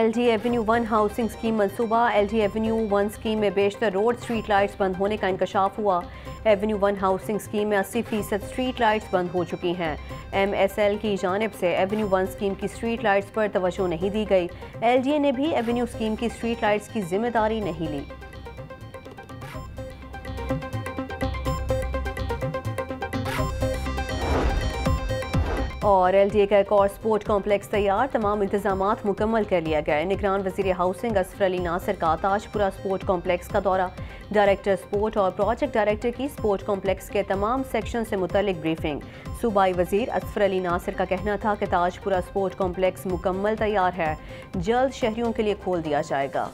L G avenue one housing scheme मनसूबा, L G avenue one scheme में बेशतर road street lights बंद होने का इंकशाफ हुआ। एवेन्यू वन हाउसिंग स्कीम में अस्सी फ़ीसद स्ट्रीट लाइट्स बंद हो चुकी हैं। एम एस एल की जानब से एवेन्यू वन स्कीम की स्ट्रीट लाइट्स पर तवज्जो नहीं दी गई। एल जी ए ने भी एवेन्यू स्कीम की स्ट्रीट लाइट्स की ज़िम्मेदारी नहीं ली। और एल डी ए का एक और स्पोर्ट कॉम्प्लेक्स तैयार, तमाम इंतज़ाम मुकम्मल कर लिया गया निगरान वज़ीर हाउसिंग असफर अली नासिर का ताजपुरा स्पोर्ट कॉम्प्लेक्स का दौरा। डायरेक्टर स्पोर्ट और प्रोजेक्ट डायरेक्टर की स्पोर्ट कॉम्प्लेक्स के तमाम सेक्शन से मुतलिक ब्रीफिंग। सूबाई वज़ीर असफर अली नासिर का कहना था कि ताजपुरा स्पोर्ट कॉम्प्लेक्स मुकम्मल तैयार है। जल्द शहरियों के लिए खोल दिया जाएगा।